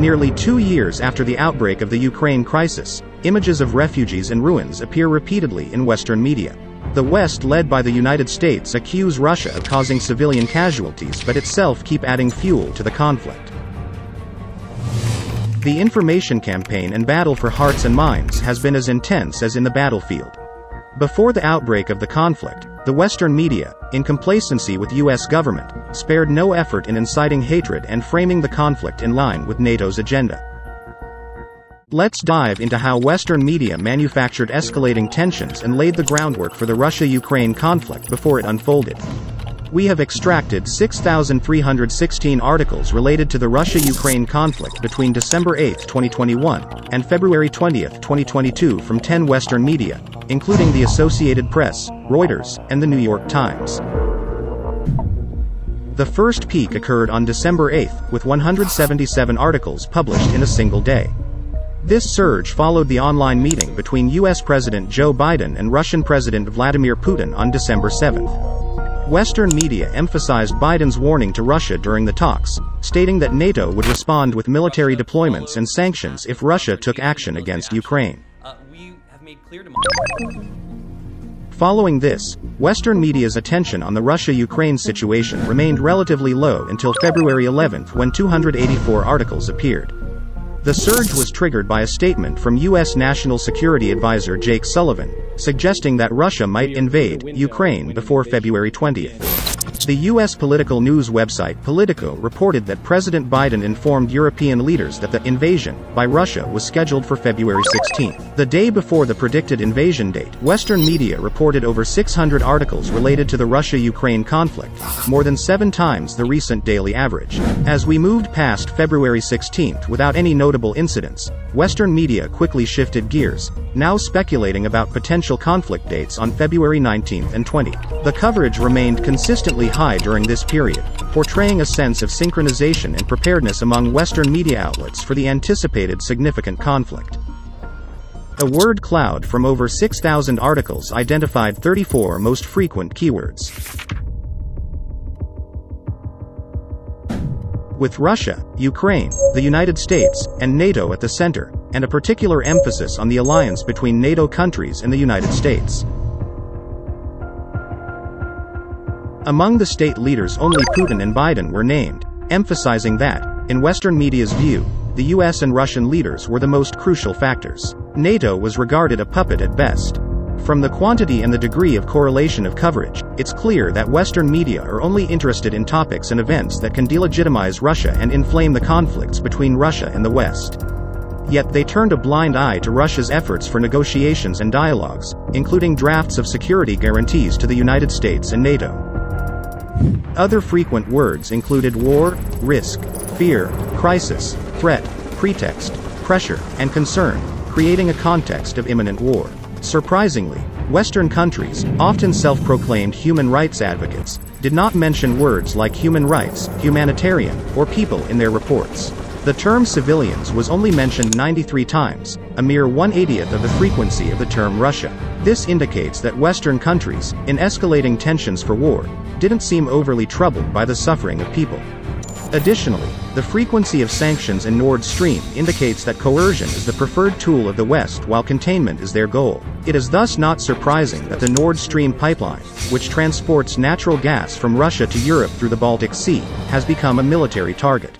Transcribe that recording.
Nearly two years after the outbreak of the Ukraine crisis, images of refugees and ruins appear repeatedly in Western media. The West led by the United States accuse Russia of causing civilian casualties but itself keep adding fuel to the conflict. The information campaign and battle for hearts and minds has been as intense as in the battlefield. Before the outbreak of the conflict, the Western media, in complacency with US government, spared no effort in inciting hatred and framing the conflict in line with NATO's agenda. Let's dive into how Western media manufactured escalating tensions and laid the groundwork for the Russia-Ukraine conflict before it unfolded. We have extracted 6,316 articles related to the Russia-Ukraine conflict between December 8, 2021, and February 20, 2022 from 10 Western media, including the Associated Press, Reuters, and the New York Times. The first peak occurred on December 8, with 177 articles published in a single day. This surge followed the online meeting between US President Joe Biden and Russian President Vladimir Putin on December 7. Western media emphasized Biden's warning to Russia during the talks, stating that NATO would respond with military deployments and sanctions if Russia took action against Ukraine. Following this, Western media's attention on the Russia-Ukraine situation remained relatively low until February 11 when 284 articles appeared. The surge was triggered by a statement from U.S. National Security Advisor Jake Sullivan, suggesting that Russia might invade Ukraine before February 20. The U.S. political news website Politico reported that President Biden informed European leaders that the invasion by Russia was scheduled for February 16. The day before the predicted invasion date, Western media reported over 600 articles related to the Russia-Ukraine conflict, more than seven times the recent daily average. As we moved past February 16 without any notable incidents, Western media quickly shifted gears, now speculating about potential conflict dates on February 19 and 20. The coverage remained consistently high during this period, portraying a sense of synchronization and preparedness among Western media outlets for the anticipated significant conflict. A word cloud from over 6,000 articles identified 34 most frequent keywords. With Russia, Ukraine, the United States, and NATO at the center, and a particular emphasis on the alliance between NATO countries and the United States. Among the state leaders only Putin and Biden were named, emphasizing that, in Western media's view, the US and Russian leaders were the most crucial factors. NATO was regarded a puppet at best. From the quantity and the degree of correlation of coverage, it's clear that Western media are only interested in topics and events that can delegitimize Russia and inflame the conflicts between Russia and the West. Yet they turned a blind eye to Russia's efforts for negotiations and dialogues, including drafts of security guarantees to the United States and NATO. Other frequent words included war, risk, fear, crisis, threat, pretext, pressure, and concern, creating a context of imminent war. Surprisingly, Western countries, often self-proclaimed human rights advocates, did not mention words like human rights, humanitarian, or people in their reports. The term civilians was only mentioned 93 times, a mere 180th of the frequency of the term Russia. This indicates that Western countries, in escalating tensions for war, didn't seem overly troubled by the suffering of people. Additionally, the frequency of sanctions in Nord Stream indicates that coercion is the preferred tool of the West while containment is their goal. It is thus not surprising that the Nord Stream pipeline, which transports natural gas from Russia to Europe through the Baltic Sea, has become a military target.